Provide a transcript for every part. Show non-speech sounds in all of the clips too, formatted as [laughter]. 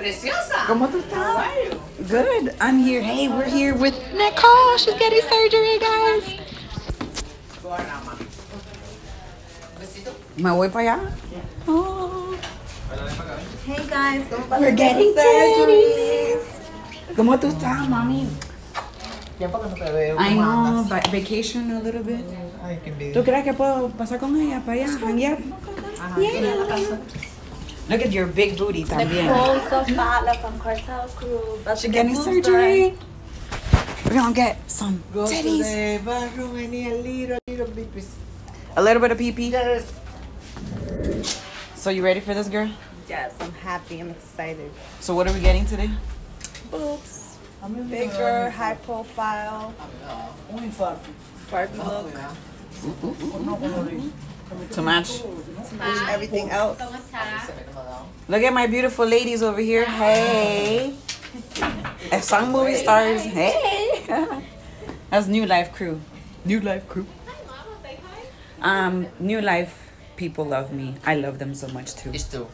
Preciosa. ¿Cómo tú estás? How are you? Good. I'm here. Hey, we're here with Nicole. She's getting surgery, guys. Go around, mami. Besito. Me voy para allá. Oh, Hey guys, we're getting titties. ¿Cómo tú estás, mami? Tiempo que no te veo. I know, va- vacation a little bit. Ay, qué envidia. ¿Tú crees que puedo pasar con ella para allá, hanguear? Ajá, ¿quién es la casa? Look at your big booty también. Nicole Zavala from Cartel Crew. That's She's getting booster. surgery. We're gonna get some Go to the bathroom and eat a little, little bit. A little bit of pee pee. Yes. So you ready for this, girl? Yes, I'm happy. I'm excited. So what are we getting today? Boobs. Bigger, high profile. Un infarto. Barbie look. Oh, To match. Everything else. Look at my beautiful ladies over here. Hey. And some movie stars. Hey. [laughs] That's New Life Crew. New Life Crew. Um, New Life people love me. I love them so much too. It's true.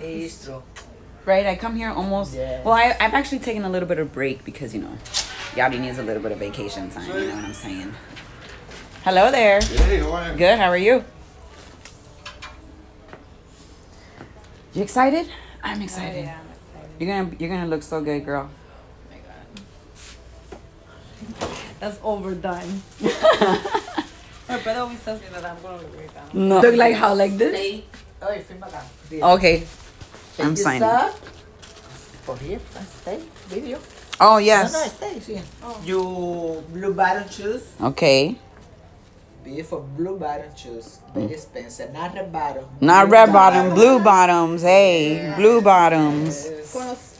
It's true. Right? I come here almost. Yes. Well, I, I've actually taken a little bit of break because, you know, Yabi needs a little bit of vacation time. You know what I'm saying? Hello there. Hey, how are you? Good. How are you? You excited? I'm excited. You're gonna you're gonna look so good, girl. Oh That's overdone. My brother always tells me that I'm gonna look great down. No. Look like how like this? Stay. Oye, firma Okay. I'm signing. sir. For here, stay. Video. Oh No, no, yes. stay. Sí. Oh. You blue bottom shoes. Okay. Beautiful blue bottom shoes. Very expensive. Not red bottom. Not Blue red bottom, blue bottoms. Hey, blue bottoms. Yes.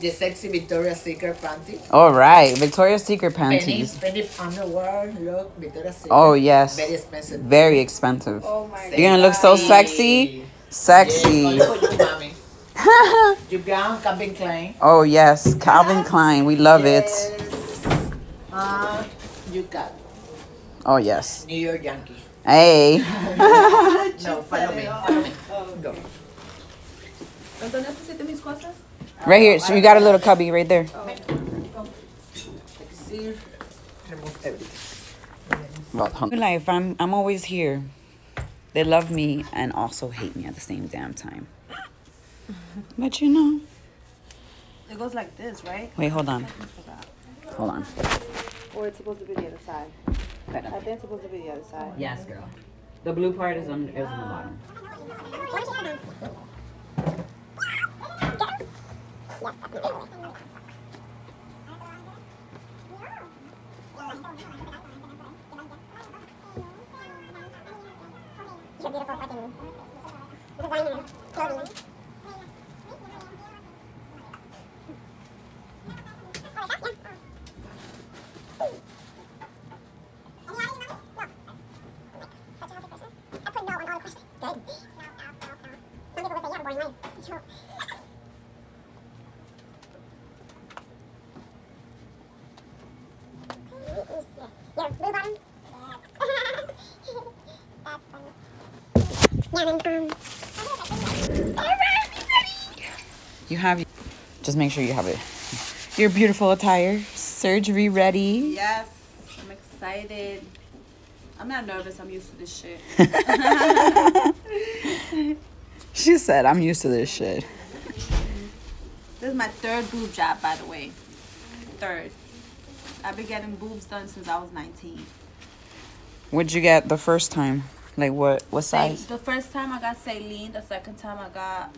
The sexy Victoria's Secret panty. All right, Victoria's Secret panties. penny penny underwear. Look, Victoria's Secret. Oh yes. Very expensive. Very expensive. Oh my god. You're gonna look so sexy. Sexy. Yes, you, mommy. [laughs] Your gown, Calvin Klein. Oh yes, Calvin Klein. We love it. Yes. Uh, you got Oh yes. New York Yankee. Hey. [laughs] No, follow me. Follow me. Go. ¿Dónde pusiste mis cosas? Right here. So you got a little cubby right there. See, remove everything. Well, life. I'm I'm always here. They love me and also hate me at the same damn time. But you know. It goes like this, right? Wait, hold on. Hold on. Or it's supposed to be the other side. I think it's supposed to be the other side. Yes, girl. The blue part is on is on the bottom. You have just make sure you have it. Your beautiful attire, surgery ready. Yes, I'm excited. I'm not nervous. I'm used to this shit. [laughs] She said, "I'm used to this shit." This is my third boob job, by the way. Third. I've been getting boobs done since I was 19. What'd you get the first time? Like what? What size? The first time I got saline. The second time I got,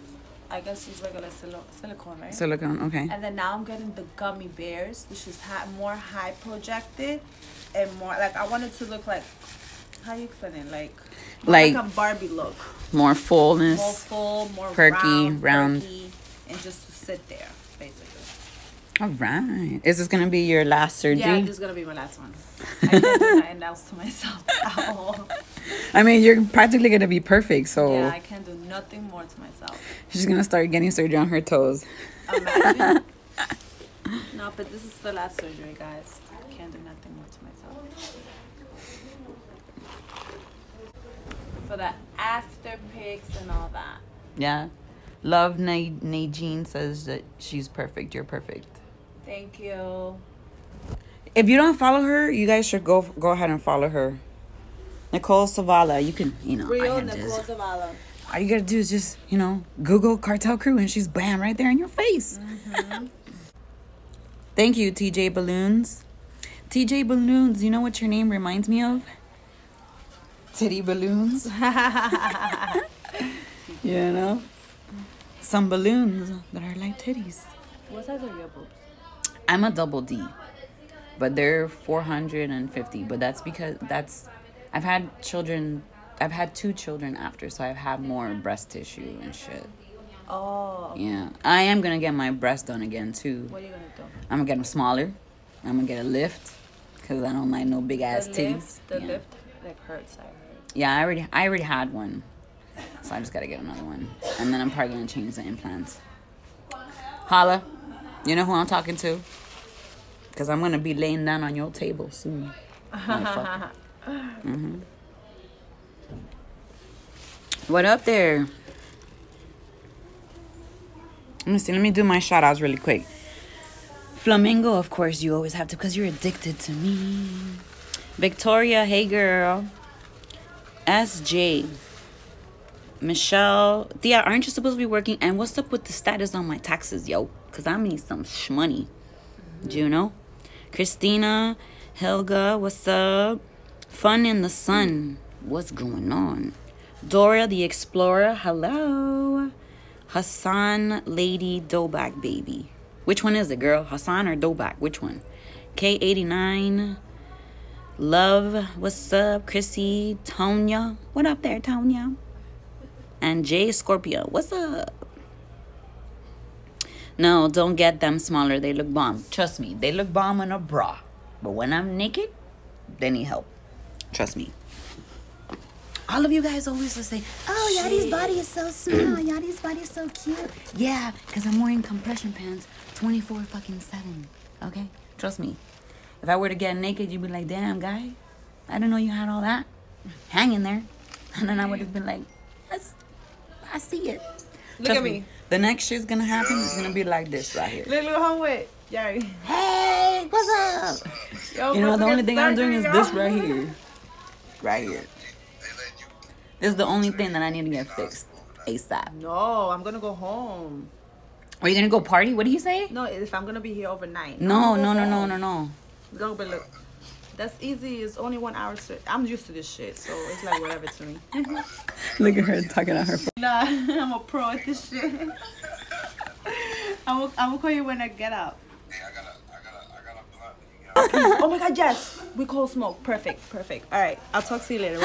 I guess it's regular silo- silicone, right? Silicone. Okay. and then now I'm getting the gummy bears, which is high, more high projected and more like I want it to look like. How you explain it? Like, Like- like a Barbie look, More fullness. more full, more perky, round, round. perky, and just to sit there, basically. All right. Is this gonna be your last surgery? Yeah, this is gonna be my last one. I can't do nothing else to myself [laughs] at all. I mean, you're practically gonna be perfect. So Yeah, I can't do nothing more to myself. she's gonna start getting surgery on her toes. Imagine. [laughs] no, but this is the last surgery, guys. I can't do nothing more to myself. For the after pics and all that. Yeah. Love Na- Nadine says that she's perfect. You're perfect. Thank you. If you don't follow her, you guys should go go ahead and follow her. Nicole Zavala. You can, you know, Real Nicole this. Zavala. All you gotta do is just, you know, Google Cartel Crew and she's bam right there in your face. Mm-hmm. Thank you, TJ Balloons. TJ Balloons, you know what your name reminds me of? Titty balloons. [laughs] you know? Some balloons that are like titties. What size are your boobs? I'm a double D, but they're 450. But that's because that's I've had children. I've had two children after, so I've had more breast tissue and shit. Oh. Yeah, I am gonna get my breast done again too. What are you gonna do? I'm gonna get them smaller. I'm gonna get a lift because I don't like no big ass the titties. lift, the yeah. lift like hurts. I yeah, I already I already had one, so I just gotta get another one, and then I'm probably gonna change the implants. Holla, you know who I'm talking to? Cause I'm gonna be laying down on your table soon. [laughs] motherfucker. Mhm. What up there? Let me see. Let me do my shout outs really quick. Flamingo, of course, you always have to because you're addicted to me. Victoria, hey girl. SJ. Michelle. Thea, aren't you supposed to be working? And what's up with the status on my taxes, yo? Because I need some shmoney. Do you know? Christina, Helga, what's up? Fun in the sun. What's going on? Dora the Explorer, hello. Hassan Lady Dobak baby. Which one is it, girl? Hassan or Dobak? Which one? K89. Love, what's up? Chrissy, Tonya. What up there, Tonya? And Jay Scorpio, what's up? No, don't get them smaller. They look bomb. Trust me, they look bomb in a bra. But when I'm naked, they need help. Trust me. All of you guys always will say, "Oh, Yadi's body is so small. [clears throat] Yadi's body is so cute." Yeah, because I'm wearing compression pants, 24 fucking seven. Okay, trust me. If I were to get naked, you'd be like, "Damn, guy, I didn't know you had all that hanging there," [laughs] and then I would have been like, "That's, I see it." Look Trust at me. The next shit's gonna happen. It's gonna be like this right here. Look, look how wet. Yeah. Hey, what's up? Yo, You know, the only thing I'm doing is surgery, this right here. Right here. This is the only thing that I need to get fixed ASAP. No, I'm gonna go home. Are you gonna go party? What do you say? No, if I'm gonna be here overnight. No, I'm no, no, no, no, home. no. No, but look, that's easy. It's only one hour. So I'm used to this shit, so it's like whatever to me. [laughs] Look at her talking on her phone. nah, [laughs] I'm a pro at this shit. [laughs] I'm gonna, I'm gonna call you when I get out. Hey, I got a, I got a, I got a blunt. Oh my god, yes, we call smoke. Perfect, perfect. All right, I'll talk to you later.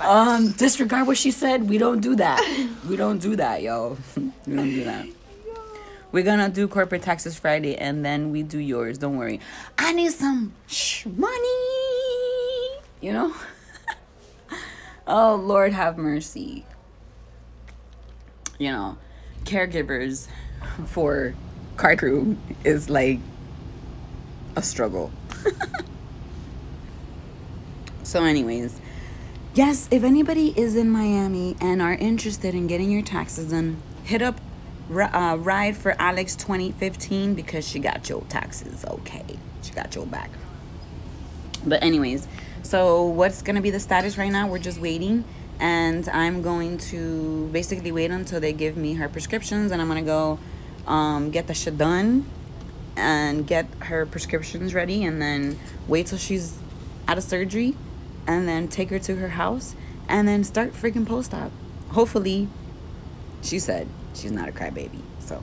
Um, disregard what she said. We don't do that. We don't do that, yo. [laughs] we don't do that. We're gonna do corporate taxes Friday and then we do yours. Don't worry. I need some sh- money. You know? [laughs] oh, Lord have mercy. You know, caregivers for car crew is like a struggle. [laughs] so, anyways, yes, if anybody is in Miami and are interested in getting your taxes done, hit up uh, Ride for Alex 2015 because she got your taxes okay. She got your back. But, anyways, so what's gonna be the status right now? We're just waiting. And I'm going to basically wait until they give me her prescriptions, and I'm gonna go um, get the shit done and get her prescriptions ready and then wait till she's out of surgery and then take her to her house and then start freaking post-op. Hopefully, she said she's not a crybaby, so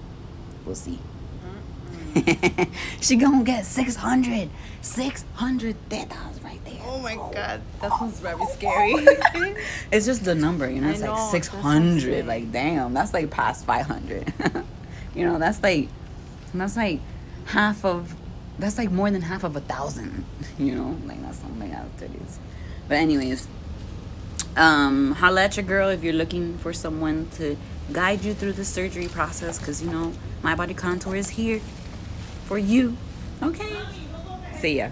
we'll see. [laughs] she gonna get 600 600 that was right there Oh my god, that sounds very scary. [laughs] it's just the number you know it's like that 600 like damn that's like past 500 [laughs] you know that's like that's like half of that's like more than half of a thousand you know like that's something else is but anyways um holla at your girl if you're looking for someone to guide you through the surgery process because you know my body contour is here for you. Okay? See ya